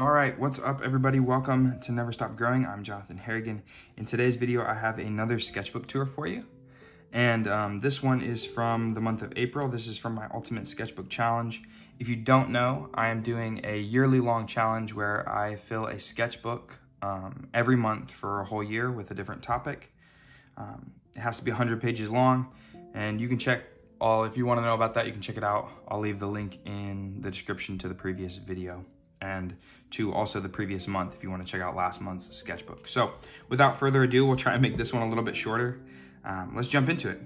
All right, what's up everybody? Welcome to Never Stop Growing. I'm Jonathan Harrigan. In today's video, I have another sketchbook tour for you. And um, this one is from the month of April. This is from my Ultimate Sketchbook Challenge. If you don't know, I am doing a yearly long challenge where I fill a sketchbook um, every month for a whole year with a different topic. Um, it has to be 100 pages long, and you can check all, if you wanna know about that, you can check it out. I'll leave the link in the description to the previous video and to also the previous month if you want to check out last month's sketchbook. So without further ado, we'll try and make this one a little bit shorter. Um, let's jump into it.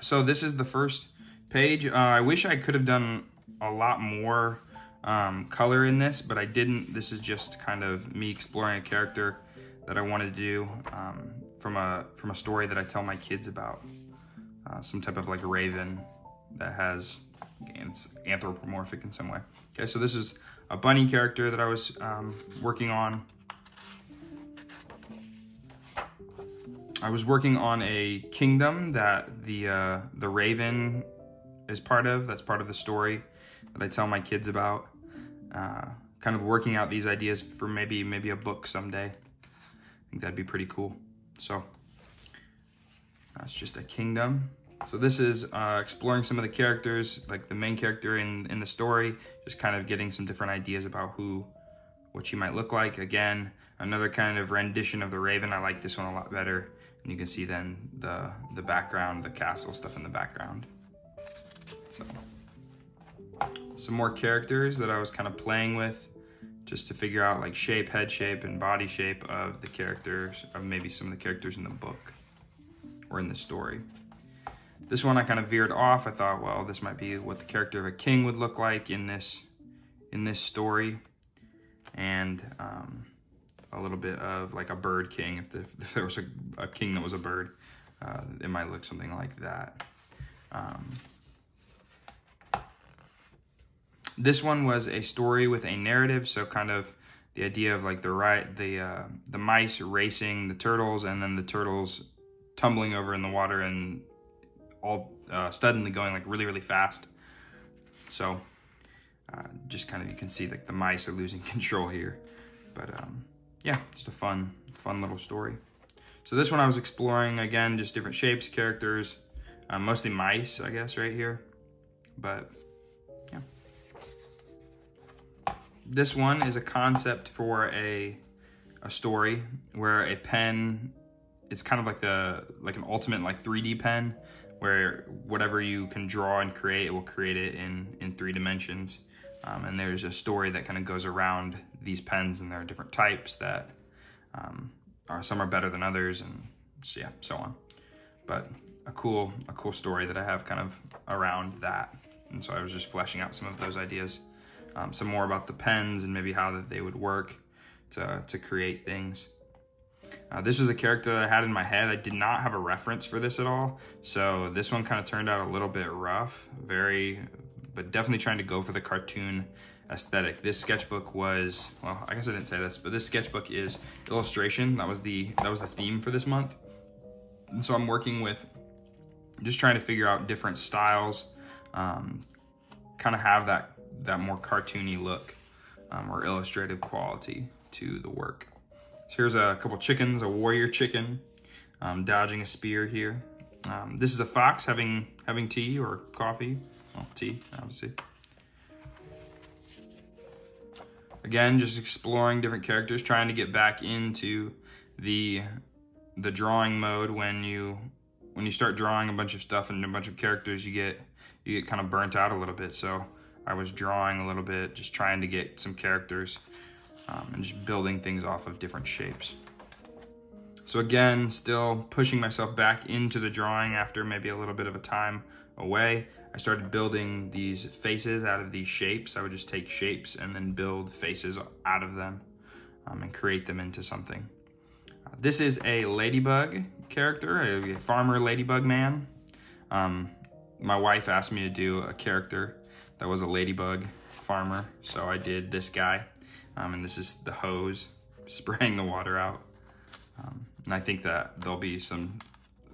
So this is the first page. Uh, I wish I could have done a lot more um, color in this, but I didn't. This is just kind of me exploring a character that I wanted to do um, from a from a story that I tell my kids about. Uh, some type of like raven that has anthropomorphic in some way. Okay, so this is a bunny character that I was um, working on. I was working on a kingdom that the uh, the raven is part of. That's part of the story that I tell my kids about. Uh, kind of working out these ideas for maybe maybe a book someday. I think that'd be pretty cool. So that's just a kingdom. So this is uh, exploring some of the characters, like the main character in, in the story, just kind of getting some different ideas about who, what she might look like. Again, another kind of rendition of the Raven. I like this one a lot better. And you can see then the, the background, the castle stuff in the background. So, some more characters that I was kind of playing with just to figure out like shape, head shape, and body shape of the characters, of maybe some of the characters in the book or in the story. This one I kind of veered off. I thought, well, this might be what the character of a king would look like in this in this story. And um, a little bit of like a bird king. If, the, if there was a, a, king that was a bird, uh, it might look something like that. Um, this one was a story with a narrative, so kind of the idea of like the right the uh, the mice racing the turtles, and then the turtles tumbling over in the water and all uh, suddenly going like really, really fast. So uh, just kind of, you can see like the mice are losing control here. But um, yeah, just a fun, fun little story. So this one I was exploring, again, just different shapes, characters, uh, mostly mice, I guess, right here. But yeah. This one is a concept for a, a story where a pen, it's kind of like the like an ultimate like 3D pen where whatever you can draw and create, it will create it in, in three dimensions. Um, and there's a story that kind of goes around these pens and there are different types that um, are some are better than others and so, yeah, so on. But a cool, a cool story that I have kind of around that. And so I was just fleshing out some of those ideas, um, some more about the pens and maybe how that they would work to, to create things. Uh, this was a character that I had in my head. I did not have a reference for this at all. So this one kind of turned out a little bit rough, very, but definitely trying to go for the cartoon aesthetic. This sketchbook was, well, I guess I didn't say this, but this sketchbook is illustration. That was the, that was the theme for this month. And so I'm working with just trying to figure out different styles, um, kind of have that, that more cartoony look um, or illustrative quality to the work. So here's a couple chickens, a warrior chicken, um, dodging a spear here. Um, this is a fox having having tea or coffee. Well, tea, obviously. Again, just exploring different characters, trying to get back into the the drawing mode when you when you start drawing a bunch of stuff and a bunch of characters, you get you get kind of burnt out a little bit. So I was drawing a little bit, just trying to get some characters um, and just building things off of different shapes. So again, still pushing myself back into the drawing after maybe a little bit of a time away. I started building these faces out of these shapes. I would just take shapes and then build faces out of them um, and create them into something. Uh, this is a ladybug character, a farmer ladybug man. Um, my wife asked me to do a character that was a ladybug farmer, so I did this guy. Um, and this is the hose spraying the water out. Um, and I think that there'll be some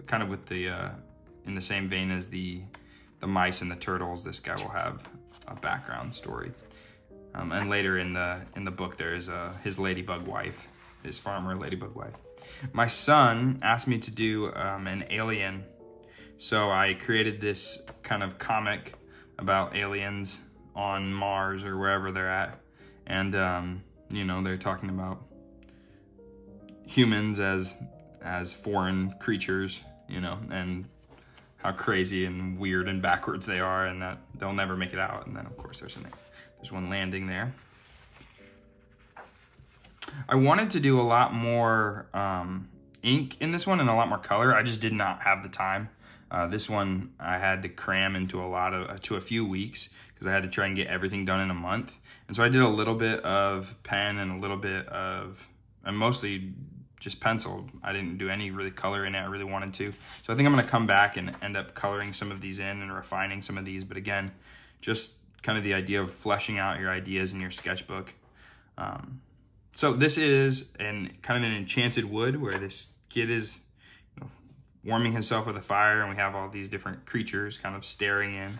kind of with the, uh, in the same vein as the the mice and the turtles, this guy will have a background story. Um, and later in the in the book, there is uh, his ladybug wife, his farmer ladybug wife. My son asked me to do um, an alien, so I created this kind of comic about aliens on Mars or wherever they're at, and um, you know they're talking about humans as as foreign creatures, you know, and how crazy and weird and backwards they are, and that they'll never make it out. And then of course there's an there's one landing there. I wanted to do a lot more um, ink in this one and a lot more color. I just did not have the time. Uh, this one I had to cram into a lot of, uh, to a few weeks because I had to try and get everything done in a month. And so I did a little bit of pen and a little bit of, and mostly just pencil. I didn't do any really color in it. I really wanted to. So I think I'm going to come back and end up coloring some of these in and refining some of these. But again, just kind of the idea of fleshing out your ideas in your sketchbook. Um, so this is an kind of an enchanted wood where this kid is warming himself with a fire and we have all these different creatures kind of staring in.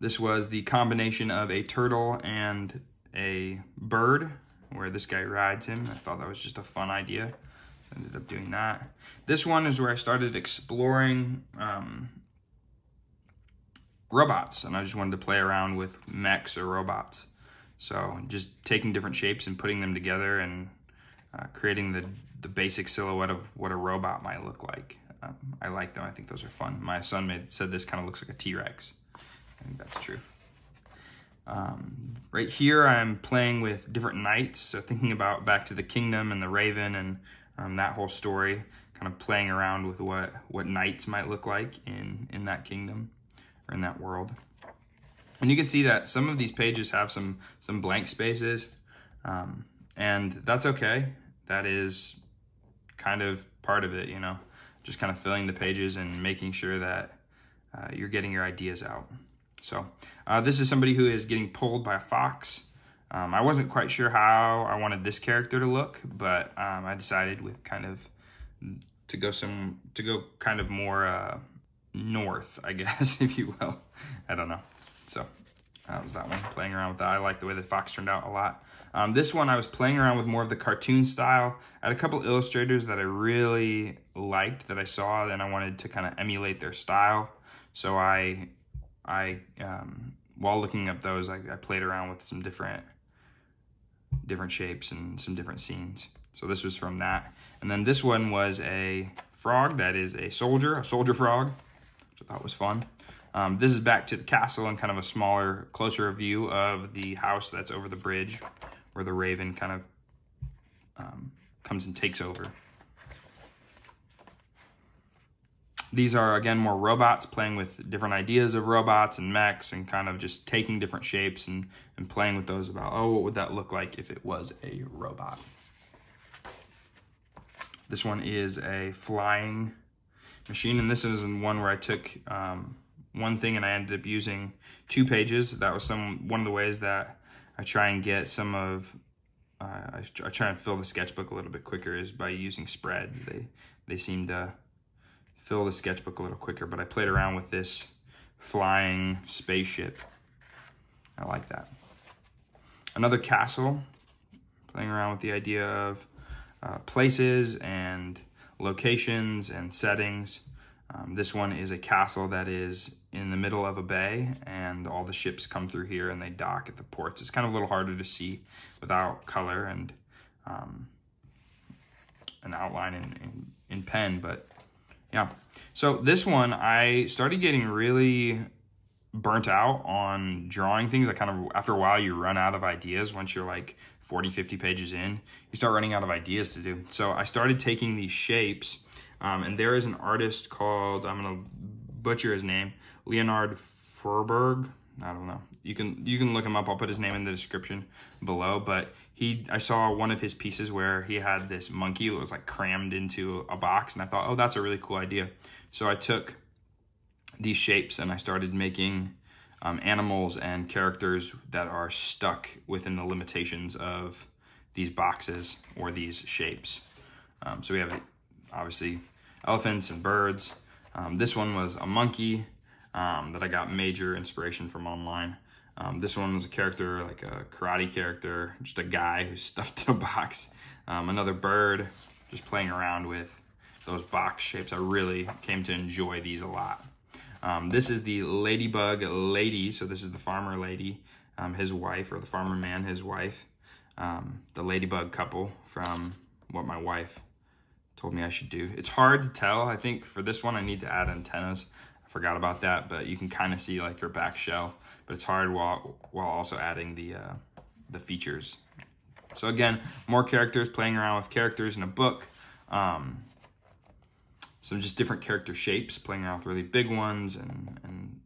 This was the combination of a turtle and a bird where this guy rides him. I thought that was just a fun idea. Ended up doing that. This one is where I started exploring um, robots and I just wanted to play around with mechs or robots. So just taking different shapes and putting them together and uh, creating the, the basic silhouette of what a robot might look like. Um, I like them. I think those are fun. My son made, said this kind of looks like a T-Rex. I think that's true. Um, right here, I'm playing with different knights. So thinking about Back to the Kingdom and the Raven and um, that whole story, kind of playing around with what, what knights might look like in, in that kingdom or in that world. And you can see that some of these pages have some, some blank spaces, um, and that's okay. That is kind of part of it, you know, just kind of filling the pages and making sure that uh, you're getting your ideas out. So uh, this is somebody who is getting pulled by a fox. Um, I wasn't quite sure how I wanted this character to look, but um, I decided with kind of to go some to go kind of more uh, north, I guess, if you will. I don't know. So that was that one, playing around with that. I like the way the fox turned out a lot. Um, this one, I was playing around with more of the cartoon style. I had a couple illustrators that I really liked that I saw, and I wanted to kind of emulate their style. So I, I um, while looking up those, I, I played around with some different, different shapes and some different scenes. So this was from that. And then this one was a frog that is a soldier, a soldier frog, which I thought was fun. Um, this is back to the castle and kind of a smaller, closer view of the house that's over the bridge where the raven kind of um, comes and takes over. These are, again, more robots playing with different ideas of robots and mechs and kind of just taking different shapes and, and playing with those about, oh, what would that look like if it was a robot? This one is a flying machine, and this is one where I took um, one thing and I ended up using two pages. That was some one of the ways that I try and get some of, uh, I, I try and fill the sketchbook a little bit quicker is by using spreads. They, they seem to fill the sketchbook a little quicker, but I played around with this flying spaceship. I like that. Another castle, playing around with the idea of uh, places and locations and settings. Um, this one is a castle that is in the middle of a bay and all the ships come through here and they dock at the ports. It's kind of a little harder to see without color and um, an outline in, in, in pen, but yeah. So this one, I started getting really burnt out on drawing things. I kind of, after a while, you run out of ideas once you're like 40, 50 pages in. You start running out of ideas to do. So I started taking these shapes um, and there is an artist called, I'm going to butcher his name, Leonard Furberg. I don't know. You can you can look him up. I'll put his name in the description below. But he, I saw one of his pieces where he had this monkey that was like crammed into a box, and I thought, oh, that's a really cool idea. So I took these shapes and I started making um, animals and characters that are stuck within the limitations of these boxes or these shapes. Um, so we have obviously elephants and birds. Um, this one was a monkey um, that I got major inspiration from online. Um, this one was a character, like a karate character, just a guy who's stuffed in a box. Um, another bird, just playing around with those box shapes. I really came to enjoy these a lot. Um, this is the Ladybug Lady. So this is the farmer lady, um, his wife, or the farmer man, his wife. The Ladybug couple from what my wife told me I should do. It's hard to tell. I think for this one, I need to add antennas. I forgot about that, but you can kind of see like her back shell, but it's hard while, while also adding the, uh, the features. So again, more characters, playing around with characters in a book. Um, some just different character shapes, playing around with really big ones and, and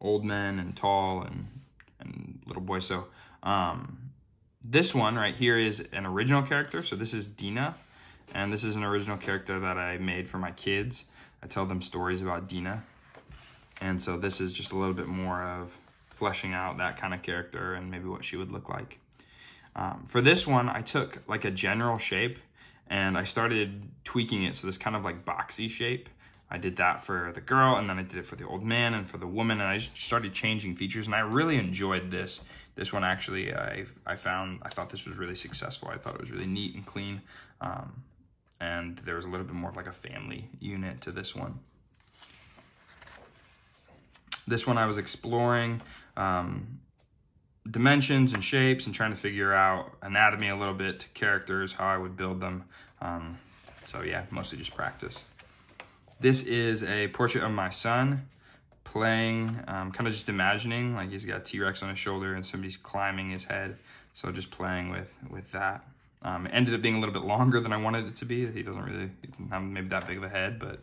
old men and tall and, and little boys. So um, this one right here is an original character. So this is Dina. And this is an original character that I made for my kids. I tell them stories about Dina. And so this is just a little bit more of fleshing out that kind of character and maybe what she would look like. Um, for this one, I took like a general shape and I started tweaking it so this kind of like boxy shape. I did that for the girl and then I did it for the old man and for the woman and I just started changing features and I really enjoyed this. This one actually I, I found, I thought this was really successful. I thought it was really neat and clean. Um, and there was a little bit more of like a family unit to this one. This one I was exploring um, dimensions and shapes and trying to figure out anatomy a little bit characters, how I would build them. Um, so yeah, mostly just practice. This is a portrait of my son playing, um, kind of just imagining, like he's got T-Rex on his shoulder and somebody's climbing his head. So just playing with, with that. Um, it ended up being a little bit longer than I wanted it to be. He doesn't really, he doesn't have maybe that big of a head, but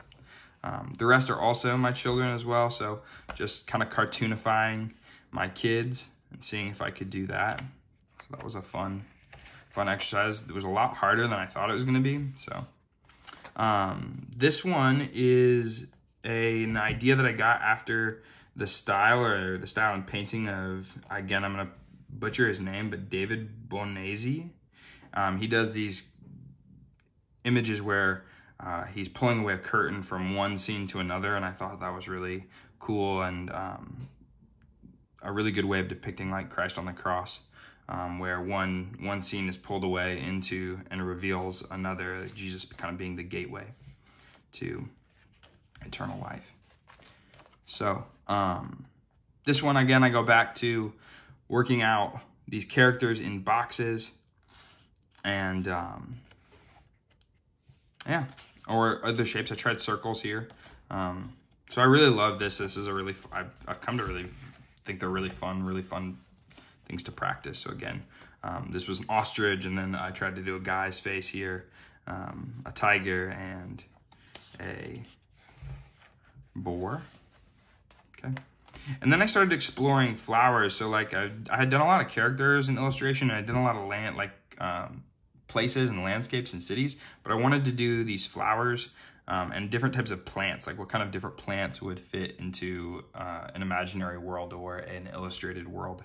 um, the rest are also my children as well. So just kind of cartoonifying my kids and seeing if I could do that. So that was a fun, fun exercise. It was a lot harder than I thought it was going to be. So um, this one is a, an idea that I got after the style or the style and painting of, again, I'm going to butcher his name, but David Bonesi. Um, he does these images where uh, he's pulling away a curtain from one scene to another, and I thought that was really cool and um, a really good way of depicting like Christ on the cross, um, where one one scene is pulled away into and reveals another, Jesus kind of being the gateway to eternal life. So um, this one again, I go back to working out these characters in boxes and um, yeah, or other shapes. I tried circles here. Um, so I really love this. This is a really, I've, I've come to really think they're really fun, really fun things to practice. So again, um, this was an ostrich and then I tried to do a guy's face here, um, a tiger and a boar. Okay. And then I started exploring flowers. So like I, I had done a lot of characters in illustration and I did a lot of land, like um, places and landscapes and cities, but I wanted to do these flowers um, and different types of plants, like what kind of different plants would fit into uh, an imaginary world or an illustrated world.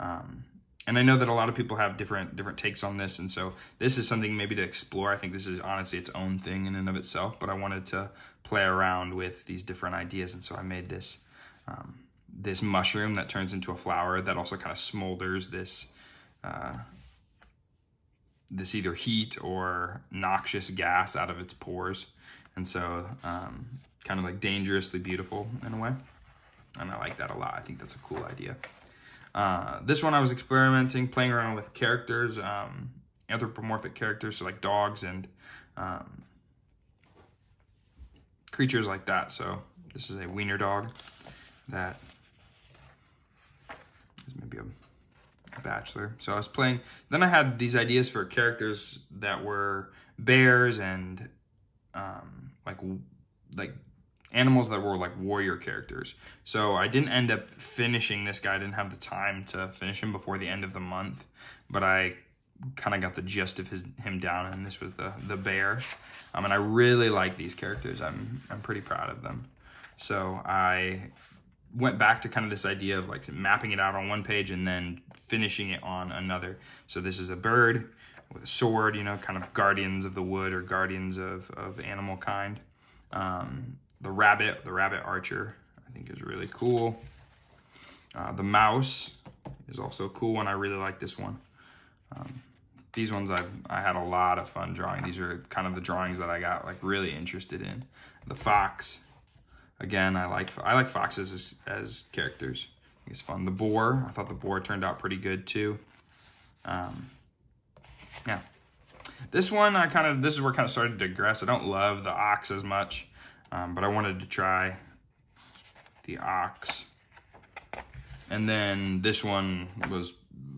Um, and I know that a lot of people have different different takes on this, and so this is something maybe to explore. I think this is honestly its own thing in and of itself, but I wanted to play around with these different ideas, and so I made this um, this mushroom that turns into a flower that also kind of smolders this uh, this either heat or noxious gas out of its pores. And so um, kind of like dangerously beautiful in a way. And I like that a lot. I think that's a cool idea. Uh, this one I was experimenting, playing around with characters, um, anthropomorphic characters, so like dogs and um, creatures like that. So this is a wiener dog that is maybe a bachelor. So I was playing, then I had these ideas for characters that were bears and um, like, like animals that were like warrior characters. So I didn't end up finishing this guy. I didn't have the time to finish him before the end of the month, but I kind of got the gist of his him down and this was the the bear. Um, and I really like these characters. I'm I'm pretty proud of them. So I went back to kind of this idea of like mapping it out on one page and then finishing it on another. So this is a bird with a sword, you know, kind of guardians of the wood or guardians of, of animal kind. Um, the rabbit, the rabbit archer, I think is really cool. Uh, the mouse is also a cool one. I really like this one. Um, these ones I I had a lot of fun drawing. These are kind of the drawings that I got like really interested in. The fox, again, I like I like foxes as, as characters. It's fun. The boar, I thought the boar turned out pretty good too. Um, yeah. This one, I kind of, this is where kind of started to digress. I don't love the ox as much, um, but I wanted to try the ox. And then this one was,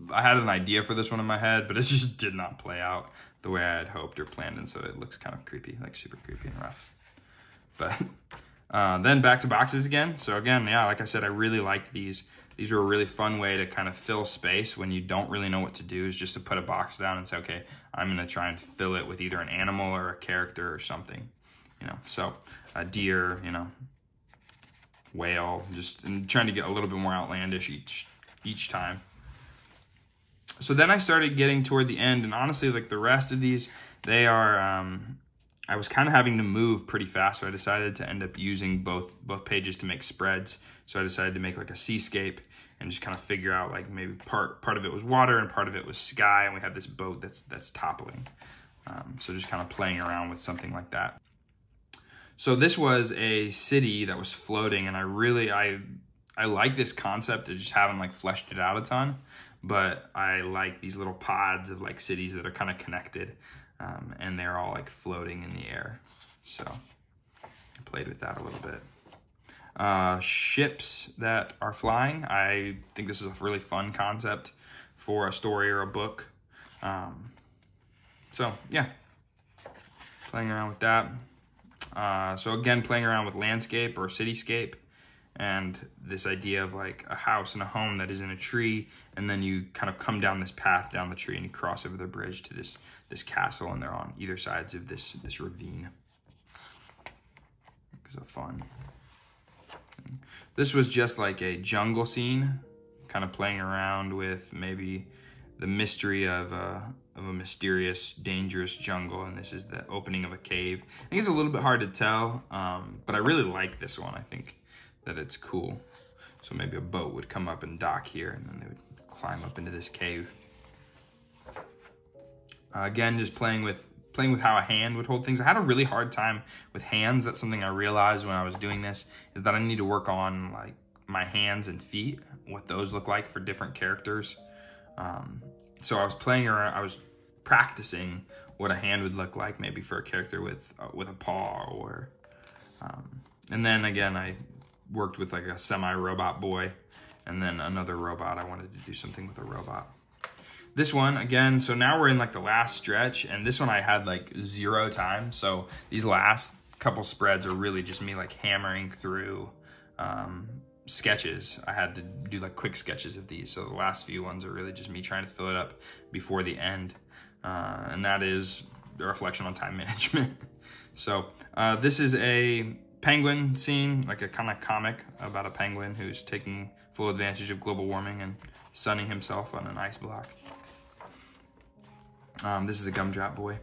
I had an idea for this one in my head, but it just did not play out the way I had hoped or planned. And so it looks kind of creepy, like super creepy and rough. But uh, then back to boxes again. So again, yeah, like I said, I really liked these. These are a really fun way to kind of fill space when you don't really know what to do is just to put a box down and say, okay, I'm gonna try and fill it with either an animal or a character or something, you know. So a deer, you know, whale, just trying to get a little bit more outlandish each each time. So then I started getting toward the end, and honestly, like the rest of these, they are. Um, I was kind of having to move pretty fast, so I decided to end up using both both pages to make spreads. So I decided to make like a seascape and just kind of figure out like maybe part part of it was water and part of it was sky, and we had this boat that's that's toppling. Um, so just kind of playing around with something like that. So this was a city that was floating, and I really I I like this concept of just having like fleshed it out a ton, but I like these little pods of like cities that are kind of connected, um, and they're all like floating in the air. So I played with that a little bit. Uh, ships that are flying. I think this is a really fun concept for a story or a book. Um, so yeah, playing around with that. Uh, so again, playing around with landscape or cityscape and this idea of like a house and a home that is in a tree and then you kind of come down this path down the tree and you cross over the bridge to this this castle and they're on either sides of this this ravine because of fun this was just like a jungle scene kind of playing around with maybe the mystery of a, of a mysterious, dangerous jungle, and this is the opening of a cave. I think it's a little bit hard to tell, um, but I really like this one. I think that it's cool. So maybe a boat would come up and dock here, and then they would climb up into this cave. Uh, again, just playing with playing with how a hand would hold things. I had a really hard time with hands. That's something I realized when I was doing this, is that I need to work on like my hands and feet, what those look like for different characters. Um, so I was playing around, I was practicing what a hand would look like, maybe for a character with uh, with a paw, or um, and then again I worked with like a semi-robot boy, and then another robot. I wanted to do something with a robot. This one again, so now we're in like the last stretch, and this one I had like zero time. So these last couple spreads are really just me like hammering through um, sketches. I had to do like quick sketches of these. So the last few ones are really just me trying to fill it up before the end. Uh, and that is the reflection on time management. so uh, this is a penguin scene, like a kind of comic about a penguin who's taking full advantage of global warming and sunning himself on an ice block. Um, this is a gumdrop boy.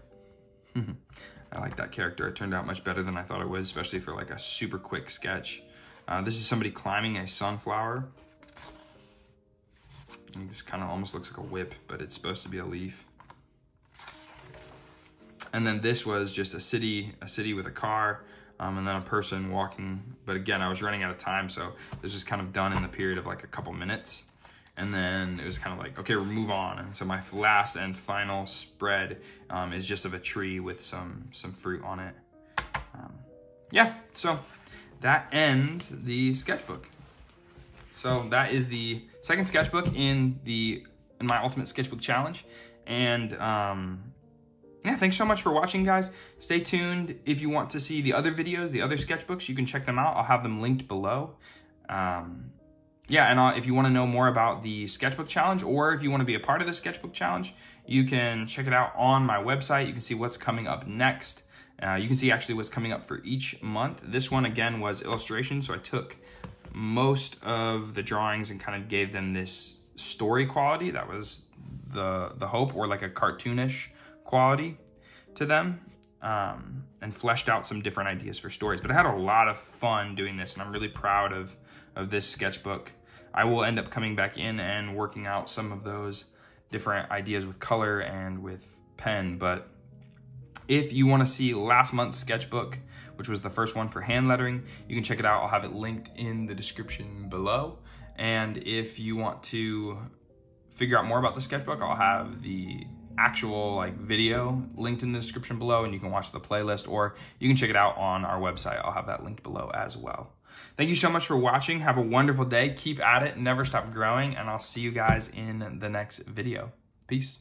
I like that character. It turned out much better than I thought it would, especially for like a super quick sketch. Uh, this is somebody climbing a sunflower. And this kind of almost looks like a whip, but it's supposed to be a leaf. And then this was just a city, a city with a car, um, and then a person walking. But again, I was running out of time, so this was kind of done in the period of like a couple minutes. And then it was kind of like, okay, we'll move on. And so my last and final spread um, is just of a tree with some some fruit on it. Um, yeah, so that ends the sketchbook. So that is the second sketchbook in the in my ultimate sketchbook challenge. And um, yeah, thanks so much for watching, guys. Stay tuned. If you want to see the other videos, the other sketchbooks, you can check them out. I'll have them linked below. Um, yeah, and I'll, if you want to know more about the sketchbook challenge or if you want to be a part of the sketchbook challenge, you can check it out on my website. You can see what's coming up next. Uh, you can see actually what's coming up for each month. This one again was illustration, so I took most of the drawings and kind of gave them this story quality. That was the the hope, or like a cartoonish quality to them. Um, and fleshed out some different ideas for stories. But I had a lot of fun doing this, and I'm really proud of, of this sketchbook. I will end up coming back in and working out some of those different ideas with color and with pen. But if you want to see last month's sketchbook, which was the first one for hand lettering, you can check it out. I'll have it linked in the description below. And if you want to figure out more about the sketchbook, I'll have the actual like video linked in the description below and you can watch the playlist or you can check it out on our website. I'll have that linked below as well. Thank you so much for watching. Have a wonderful day. Keep at it. Never stop growing and I'll see you guys in the next video. Peace.